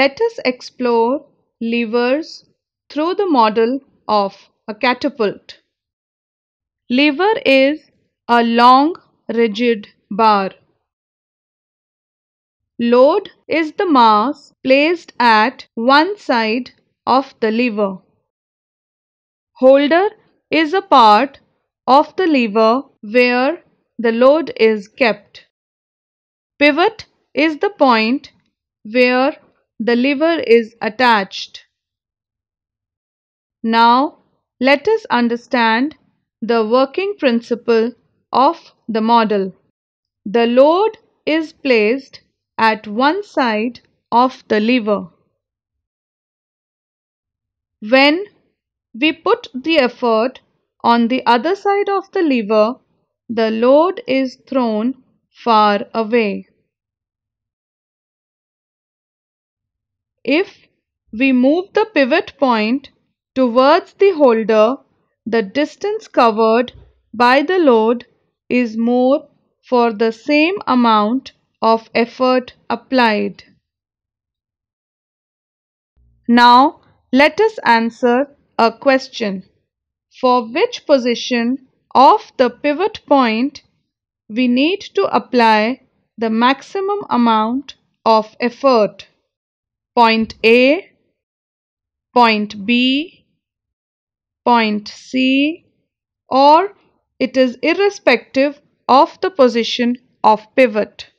Let us explore levers through the model of a catapult. Lever is a long rigid bar. Load is the mass placed at one side of the lever. Holder is a part of the lever where the load is kept. Pivot is the point where the lever is attached. Now let us understand the working principle of the model. The load is placed at one side of the lever. When we put the effort on the other side of the lever, the load is thrown far away. If we move the pivot point towards the holder, the distance covered by the load is more for the same amount of effort applied. Now let us answer a question. For which position of the pivot point we need to apply the maximum amount of effort? Point A, point B, point C or it is irrespective of the position of pivot.